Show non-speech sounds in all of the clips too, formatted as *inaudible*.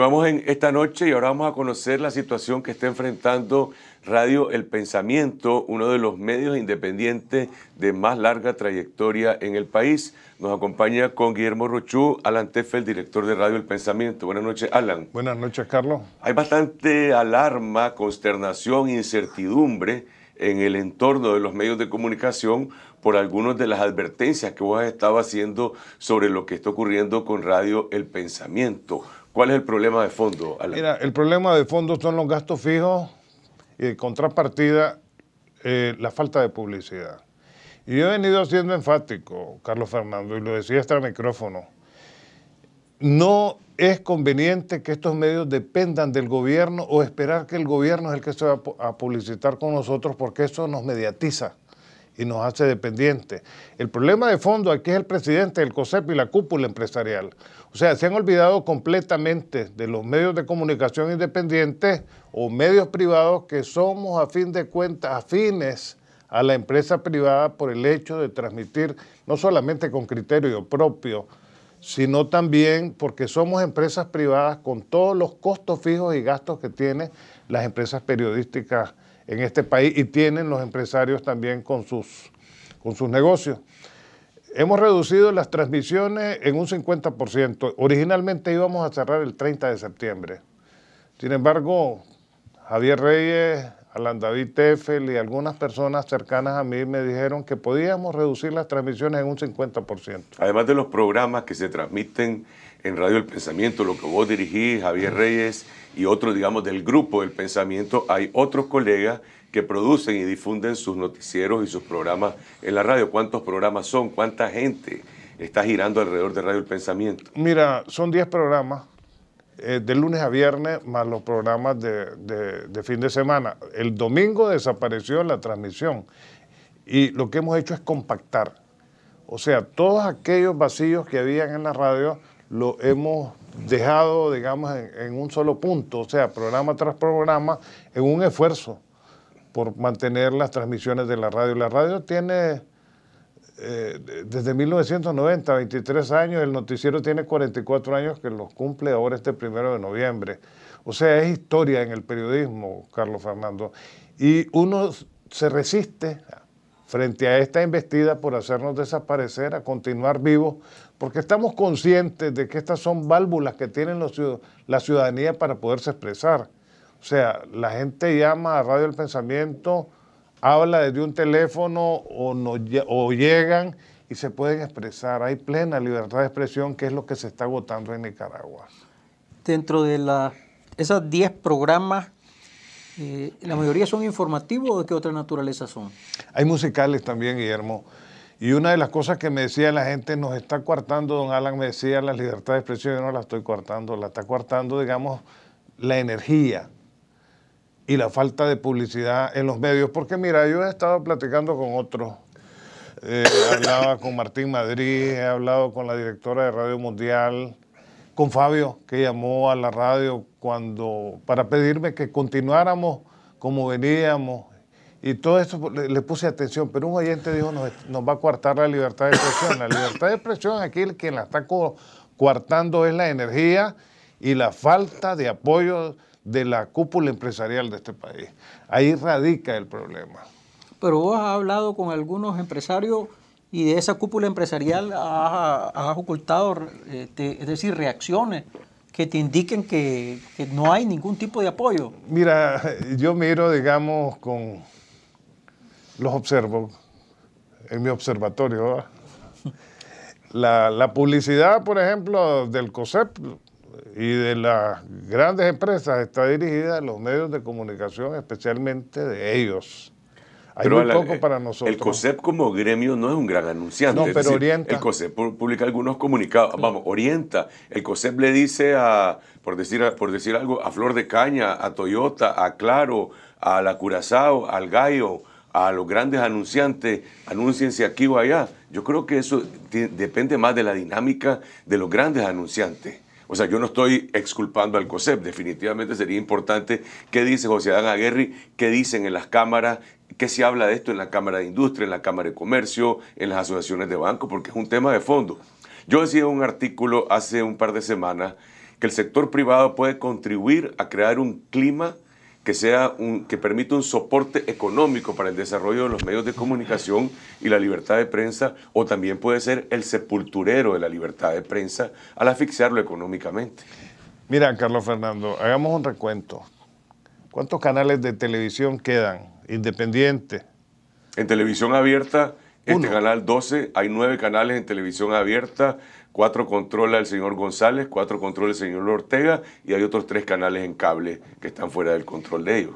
Continuamos en esta noche y ahora vamos a conocer la situación que está enfrentando Radio El Pensamiento, uno de los medios independientes de más larga trayectoria en el país. Nos acompaña con Guillermo Rochú, Alan Teffel, director de Radio El Pensamiento. Buenas noches, Alan. Buenas noches, Carlos. Hay bastante alarma, consternación, incertidumbre en el entorno de los medios de comunicación por algunas de las advertencias que vos has estado haciendo sobre lo que está ocurriendo con Radio El Pensamiento. ¿Cuál es el problema de fondo? Alan? Mira, el problema de fondo son los gastos fijos y de contrapartida eh, la falta de publicidad. Y yo he venido siendo enfático, Carlos Fernando, y lo decía hasta el micrófono. No es conveniente que estos medios dependan del gobierno o esperar que el gobierno es el que se va a publicitar con nosotros porque eso nos mediatiza y nos hace dependientes. El problema de fondo aquí es el presidente del COSEP y la cúpula empresarial. O sea, se han olvidado completamente de los medios de comunicación independientes o medios privados que somos a fin de cuentas afines a la empresa privada por el hecho de transmitir no solamente con criterio propio, sino también porque somos empresas privadas con todos los costos fijos y gastos que tienen las empresas periodísticas en este país y tienen los empresarios también con sus, con sus negocios. Hemos reducido las transmisiones en un 50%. Originalmente íbamos a cerrar el 30 de septiembre. Sin embargo, Javier Reyes, Alan David Teffel y algunas personas cercanas a mí me dijeron que podíamos reducir las transmisiones en un 50%. Además de los programas que se transmiten en Radio El Pensamiento, lo que vos dirigís, Javier Reyes y otros, digamos, del grupo del pensamiento, hay otros colegas que producen y difunden sus noticieros y sus programas en la radio. ¿Cuántos programas son? ¿Cuánta gente está girando alrededor de Radio El Pensamiento? Mira, son 10 programas, eh, de lunes a viernes, más los programas de, de fin de semana. El domingo desapareció la transmisión y lo que hemos hecho es compactar. O sea, todos aquellos vacíos que habían en la radio lo hemos dejado, digamos, en, un solo punto, o sea, programa tras programa, en un esfuerzo por mantener las transmisiones de la radio. La radio tiene eh, desde 1990, 23 años, el noticiero tiene 44 años que los cumple ahora este primero de noviembre. O sea, es historia en el periodismo, Carlos Fernando. Y uno se resiste frente a esta investida por hacernos desaparecer, a continuar vivos, porque estamos conscientes de que estas son válvulas que tienen la ciudadanía para poderse expresar. O sea, la gente llama a Radio El Pensamiento, habla desde un teléfono o, no, o llegan y se pueden expresar. Hay plena libertad de expresión, que es lo que se está agotando en Nicaragua. Dentro de la, esos 10 programas eh, ¿La mayoría son informativos o de qué otra naturaleza son? Hay musicales también, Guillermo. Y una de las cosas que me decía la gente, nos está coartando, don Alan me decía, la libertad de expresión, yo no la estoy coartando, la está coartando, digamos, la energía y la falta de publicidad en los medios. Porque mira, yo he estado platicando con otros, eh, hablaba con Martín Madrid, he hablado con la directora de Radio Mundial, con Fabio, que llamó a la radio cuando, para pedirme que continuáramos como veníamos. Y todo eso le, puse atención, pero un oyente dijo, nos, nos, va a coartar la libertad de expresión. La libertad de expresión aquí quien la está coartando es la energía y la falta de apoyo de la cúpula empresarial de este país. Ahí radica el problema. Pero vos has hablado con algunos empresarios y de esa cúpula empresarial has, ocultado, este, es decir, reacciones que te indiquen que, no hay ningún tipo de apoyo. Mira, yo miro, digamos, con los observo en mi observatorio. *laughs* La, la, publicidad, por ejemplo, del COSEP y de las grandes empresas está dirigida a los medios de comunicación, especialmente de ellos. Hay pero muy poco para nosotros. El COSEP como gremio no es un gran anunciante. No, pero orienta. El COSEP publica algunos comunicados, vamos, orienta. El COSEP le dice a, por decir, por decir algo, a Flor de Caña, a Toyota, a Claro, a la Curazao, al Gallo, a los grandes anunciantes, anúnciense aquí o allá. Yo creo que eso depende más de la dinámica de los grandes anunciantes. O sea, yo no estoy exculpando al COSEP, definitivamente sería importante qué dice José Adán Aguirre, qué dicen en las cámaras, qué se habla de esto en la Cámara de Industria, en la Cámara de Comercio, en las asociaciones de bancos, porque es un tema de fondo. Yo decía un artículo hace un par de semanas que el sector privado puede contribuir a crear un clima que, sea un, que permita un soporte económico para el desarrollo de los medios de comunicación y la libertad de prensa, o también puede ser el sepulturero de la libertad de prensa al asfixiarlo económicamente. Mira, Carlos Fernando, hagamos un recuento. ¿Cuántos canales de televisión quedan independientes? En televisión abierta, este canal 12, hay nueve canales en televisión abierta, cuatro controla el señor González, cuatro controla el señor Ortega y hay otros tres canales en cable que están fuera del control de ellos.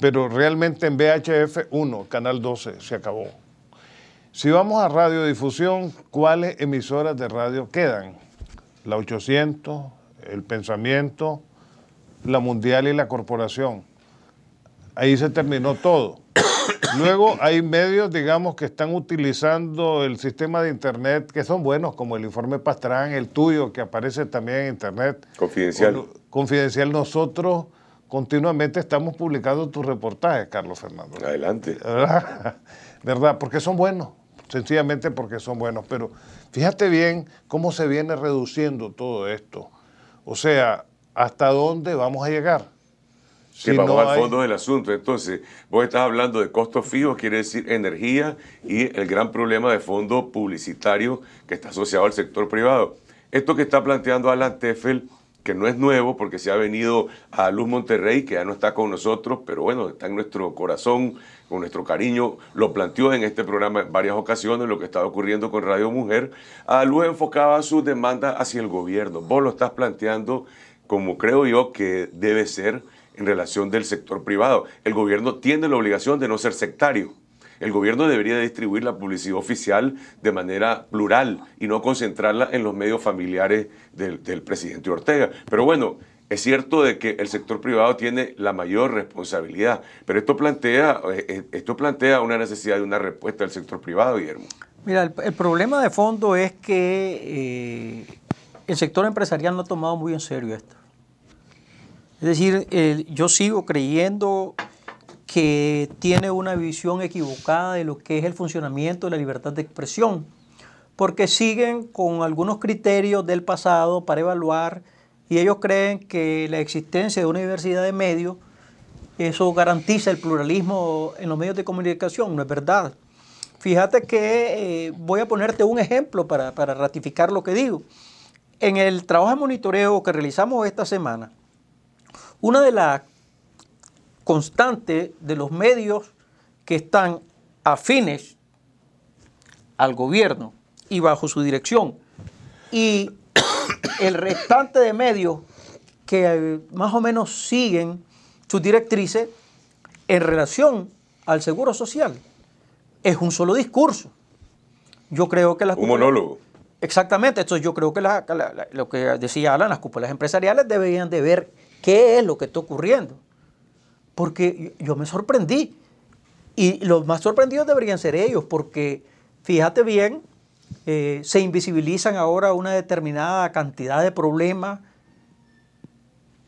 Pero realmente en VHF 1, canal 12, se acabó. Si vamos a radiodifusión, ¿cuáles emisoras de radio quedan? La 800, El Pensamiento, La Mundial y la Corporación. Ahí se terminó todo. Luego hay medios, digamos, que están utilizando el sistema de Internet que son buenos, como el informe Pastrán, el tuyo, que aparece también en Internet. Confidencial. confidencial. Nosotros continuamente estamos publicando tus reportajes, Carlos Fernando. Adelante. ¿Verdad? *laughs* ¿Verdad? Porque son buenos, sencillamente porque son buenos. Pero fíjate bien cómo se viene reduciendo todo esto. O sea, ¿hasta dónde vamos a llegar? Que vamos al fondo del asunto. Entonces, vos estás hablando de costos fijos, quiere decir energía y el gran problema de fondo publicitario que está asociado al sector privado. Esto que está planteando Alan Teffel, que no es nuevo porque se ha venido a Luz Monterrey, que ya no está con nosotros, pero bueno, está en nuestro corazón, con nuestro cariño, lo planteó en este programa en varias ocasiones, lo que estaba ocurriendo con Radio Mujer. A Luz enfocaba su demanda hacia el gobierno. Vos lo estás planteando como creo yo que debe ser en relación del sector privado. El gobierno tiene la obligación de no ser sectario. El gobierno debería distribuir la publicidad oficial de manera plural y no concentrarla en los medios familiares del, presidente Ortega. Pero bueno, es cierto de que el sector privado tiene la mayor responsabilidad, pero esto plantea, eh, eh, esto plantea una necesidad de una respuesta del sector privado, Guillermo. Mira, el, problema de fondo es que eh, el sector empresarial no ha tomado muy en serio esto. Es decir, yo sigo creyendo que tiene una visión equivocada de lo que es el funcionamiento de la libertad de expresión, porque siguen con algunos criterios del pasado para evaluar y ellos creen que la existencia de una universidad de medios, eso garantiza el pluralismo en los medios de comunicación, no es verdad. Fíjate que eh, voy a ponerte un ejemplo para, para ratificar lo que digo. En el trabajo de monitoreo que realizamos esta semana, una de las constantes de los medios que están afines al gobierno y bajo su dirección y el restante de medios que eh, más o menos siguen sus directrices en relación al seguro social es un solo discurso. Yo creo que las un monólogo. Exactamente, entonces yo creo que lo que decía Alan, las cúpulas empresariales deberían de ver qué es lo que está ocurriendo. Porque yo me sorprendí. Y los más sorprendidos deberían ser ellos, porque fíjate bien, eh, se invisibilizan ahora una determinada cantidad de problemas,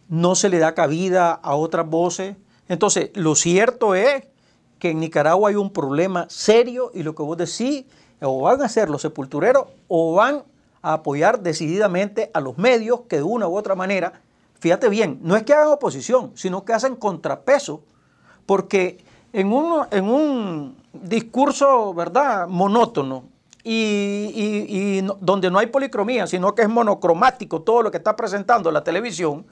no se le da cabida a otras voces. Entonces, lo cierto es que en Nicaragua hay un problema serio y lo que vos decís, o van a ser los sepultureros o van a apoyar decididamente a los medios que de una u otra manera fíjate bien, no es que hagan oposición, sino que hacen contrapeso, porque en un, en un discurso, ¿verdad?, monótono y, donde no hay policromía, sino que es monocromático todo lo que está presentando la televisión,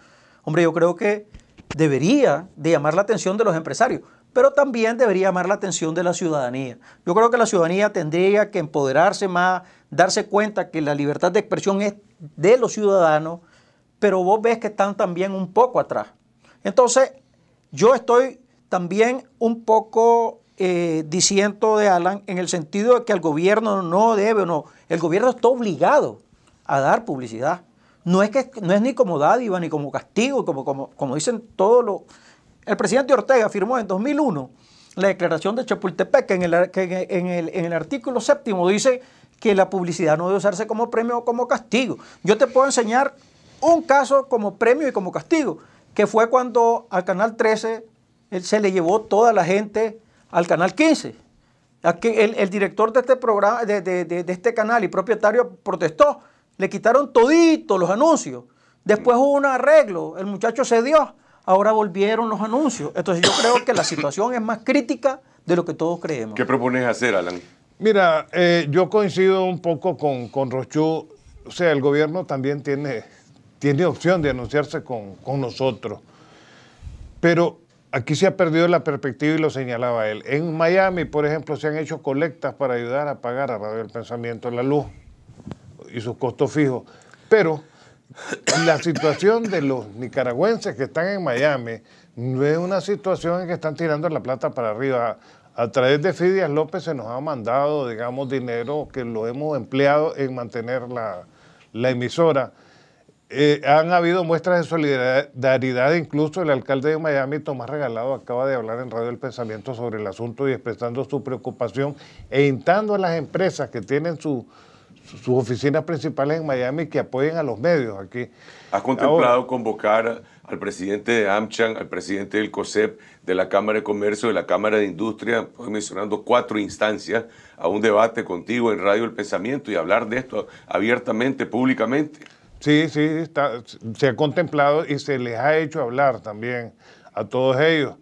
hombre, yo creo que debería de llamar la atención de los empresarios, pero también debería llamar la atención de la ciudadanía. Yo creo que la ciudadanía tendría que empoderarse más, darse cuenta que la libertad de expresión es de los ciudadanos, pero vos ves que están también un poco atrás. Entonces, yo estoy también un poco eh, diciendo de Alan en el sentido de que el gobierno no debe o no, el gobierno está obligado a dar publicidad. No es, que, no es ni como dádiva ni como castigo, como, como, como dicen todos los... El presidente Ortega firmó en 2001 la declaración de Chapultepec, que en el, en el, en el artículo séptimo dice que la publicidad no debe usarse como premio o como castigo. Yo te puedo enseñar un caso como premio y como castigo, que fue cuando al Canal 13 él se le llevó toda la gente al Canal 15. El, el director de este, programa, de, este canal y propietario protestó, le quitaron todito los anuncios. Después hubo un arreglo, el muchacho se dio, ahora volvieron los anuncios. Entonces yo creo que la situación es más crítica de lo que todos creemos. ¿Qué propones hacer, Alan? Mira, eh, yo coincido un poco con, con Rochu. O sea, el gobierno también tiene, tiene opción de anunciarse con, con nosotros. Pero aquí se ha perdido la perspectiva y lo señalaba él. En Miami, por ejemplo, se han hecho colectas para ayudar a pagar a Radio del Pensamiento la luz y sus costos fijos. Pero la situación de los nicaragüenses que están en Miami no es una situación en que están tirando la plata para arriba. A través de Fidias López se nos ha mandado, digamos, dinero que lo hemos empleado en mantener la, la emisora. Eh, han habido muestras de solidaridad, incluso el alcalde de Miami, Tomás Regalado, acaba de hablar en Radio El Pensamiento sobre el asunto y expresando su preocupación e instando a las empresas que tienen su, sus oficinas principales en Miami que apoyen a los medios aquí. ¿Has contemplado convocar al presidente de AmCham, al presidente del COSEP, de la Cámara de Comercio, de la Cámara de Industria, estoy mencionando cuatro instancias, a un debate contigo en Radio El Pensamiento y hablar de esto abiertamente, públicamente? Sí, sí, está, se ha contemplado y se les ha hecho hablar también a todos ellos.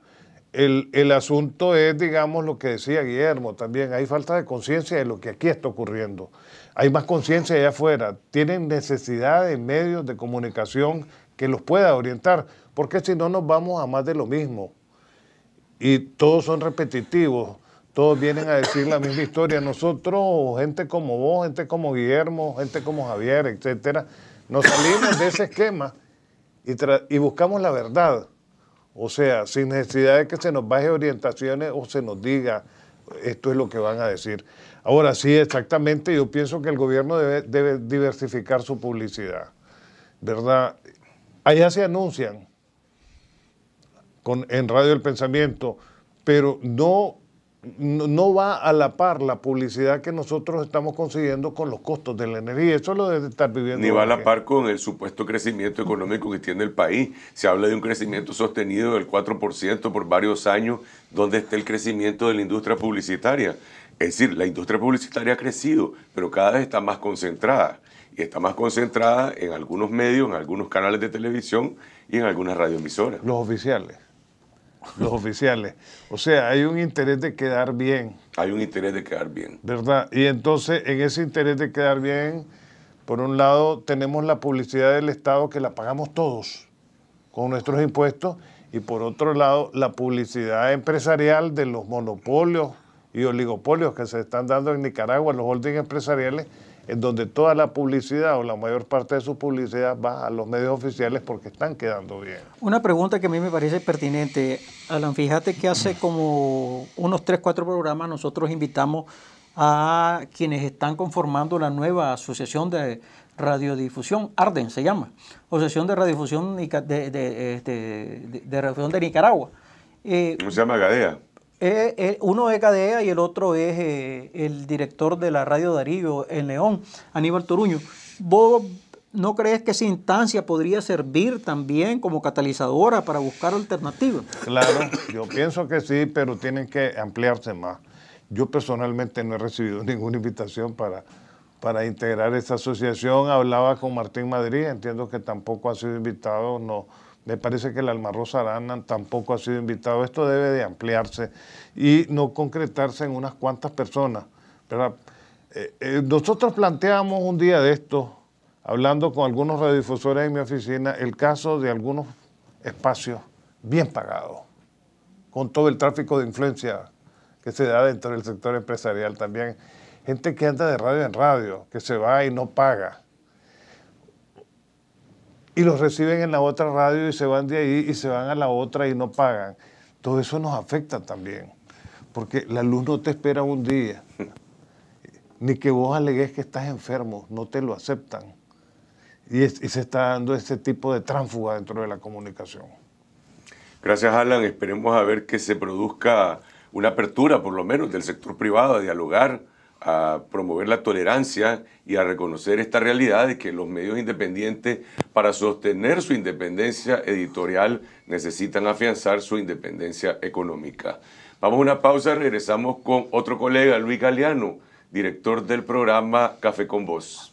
El, el, asunto es, digamos, lo que decía Guillermo también, hay falta de conciencia de lo que aquí está ocurriendo. Hay más conciencia allá afuera, tienen necesidad de medios de comunicación que los pueda orientar, porque si no nos vamos a más de lo mismo. Y todos son repetitivos, todos vienen a decir la misma historia. Nosotros, gente como vos, gente como Guillermo, gente como Javier, etcétera, nos salimos de ese esquema y, y buscamos la verdad. O sea, sin necesidad de que se nos baje orientaciones o se nos diga esto es lo que van a decir. Ahora sí, exactamente, yo pienso que el gobierno debe, debe diversificar su publicidad, ¿verdad? Allá se anuncian con, en Radio El Pensamiento, pero no no, va a la par la publicidad que nosotros estamos consiguiendo con los costos de la energía. Eso lo debe estar viviendo. Ni va a la par con el supuesto crecimiento económico que tiene el país. Se habla de un crecimiento sostenido del 4% por varios años. ¿Dónde está el crecimiento de la industria publicitaria? Es decir, la industria publicitaria ha crecido, pero cada vez está más concentrada. Y está más concentrada en algunos medios, en algunos canales de televisión y en algunas radioemisoras. Los oficiales *laughs* los oficiales. O sea, hay un interés de quedar bien. Hay un interés de quedar bien. ¿Verdad? Y entonces, en ese interés de quedar bien, por un lado, tenemos la publicidad del Estado que la pagamos todos con nuestros impuestos, y por otro lado, la publicidad empresarial de los monopolios y oligopolios que se están dando en Nicaragua, los holdings empresariales, en donde toda la publicidad o la mayor parte de su publicidad va a los medios oficiales porque están quedando bien. Una pregunta que a mí me parece pertinente, Alan, fíjate que hace como unos 3, 4 programas nosotros invitamos a quienes están conformando la nueva asociación de radiodifusión, ARDEN se llama, Asociación de Radiodifusión de, de, de, este, de, de Nicaragua. Eh, ¿Cómo se llama Gadea? Eh, eh, uno es Gadea y el otro es eh, el director de la Radio Darío en León, Aníbal Toruño. ¿Vos no crees que esa instancia podría servir también como catalizadora para buscar alternativas? Claro, yo pienso que sí, pero tienen que ampliarse más. Yo personalmente no he recibido *laughs* ninguna invitación para, para integrar esta asociación. Hablaba con Martín Madrid, entiendo que tampoco ha sido invitado, no me parece que el Almarrosa Arana tampoco ha sido invitado. Esto debe de ampliarse y no concretarse en unas cuantas personas. Eh, eh, nosotros planteamos un día de esto, hablando con algunos radiodifusores en mi oficina, el caso de algunos espacios bien pagados, con todo el tráfico de influencia que se da dentro del sector empresarial también. Gente que anda de radio en radio, que se va y no paga y los reciben en la otra radio y se van de ahí y se van a la otra y no pagan. Todo eso nos afecta también, porque la luz no te espera un día, ni que vos alegues que estás enfermo, no te lo aceptan. Y, se está dando ese tipo de tránfuga dentro de la comunicación. Gracias, Alan. Esperemos a ver que se produzca una apertura, por lo menos, del sector privado a dialogar a promover la tolerancia y a reconocer esta realidad de que los medios independientes, para sostener su independencia editorial, necesitan afianzar su independencia económica. Vamos a una pausa, regresamos con otro colega, Luis Galeano, director del programa Café con Voz.